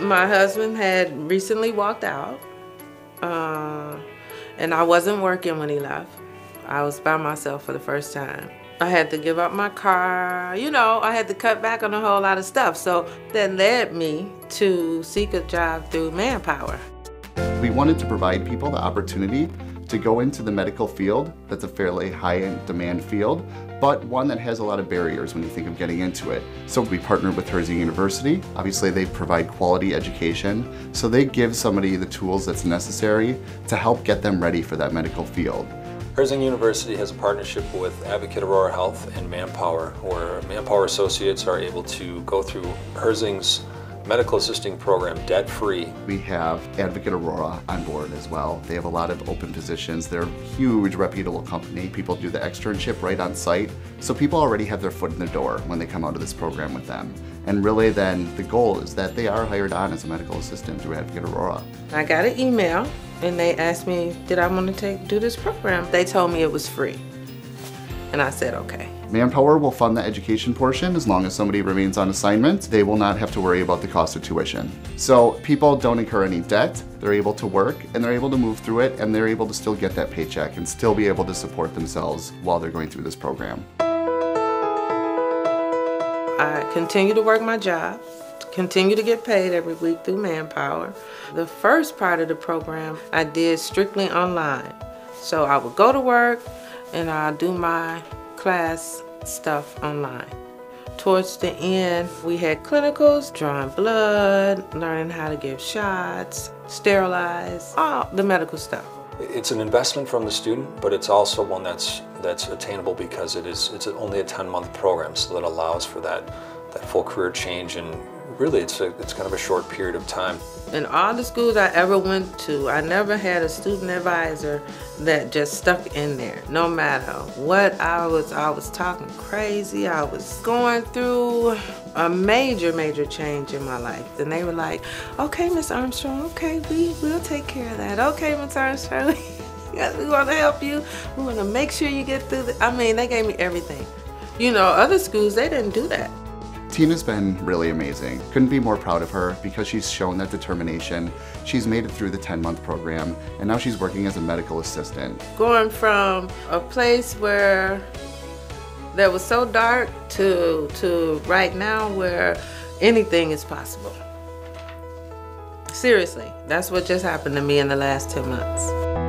My husband had recently walked out, uh, and I wasn't working when he left. I was by myself for the first time. I had to give up my car, you know, I had to cut back on a whole lot of stuff. So that led me to seek a job through Manpower. We wanted to provide people the opportunity to go into the medical field that's a fairly high demand field, but one that has a lot of barriers when you think of getting into it. So we partnered with Herzing University. Obviously they provide quality education, so they give somebody the tools that's necessary to help get them ready for that medical field. Herzing University has a partnership with Advocate Aurora Health and Manpower, where Manpower associates are able to go through Herzing's medical assisting program debt-free. We have Advocate Aurora on board as well. They have a lot of open positions. They're a huge, reputable company. People do the externship right on site. So people already have their foot in the door when they come out of this program with them. And really then the goal is that they are hired on as a medical assistant through Advocate Aurora. I got an email and they asked me, did I want to take do this program? They told me it was free. And I said, okay. Manpower will fund the education portion as long as somebody remains on assignment. They will not have to worry about the cost of tuition. So people don't incur any debt, they're able to work, and they're able to move through it, and they're able to still get that paycheck and still be able to support themselves while they're going through this program. I continue to work my job, continue to get paid every week through Manpower. The first part of the program I did strictly online. So I would go to work and I'll do my class stuff online. Towards the end, we had clinicals, drawing blood, learning how to give shots, sterilize, all the medical stuff. It's an investment from the student, but it's also one that's that's attainable because it is it's only a 10-month program, so that allows for that that full career change and really it's, a, it's kind of a short period of time. In all the schools I ever went to, I never had a student advisor that just stuck in there. No matter what I was, I was talking crazy. I was going through a major, major change in my life. And they were like, okay, Miss Armstrong, okay, we we'll take care of that. Okay, Miss Armstrong, we want to help you. We want to make sure you get through the, I mean, they gave me everything. You know, other schools, they didn't do that. Tina's been really amazing. Couldn't be more proud of her because she's shown that determination. She's made it through the 10-month program, and now she's working as a medical assistant. Going from a place where that was so dark to, to right now where anything is possible. Seriously, that's what just happened to me in the last 10 months.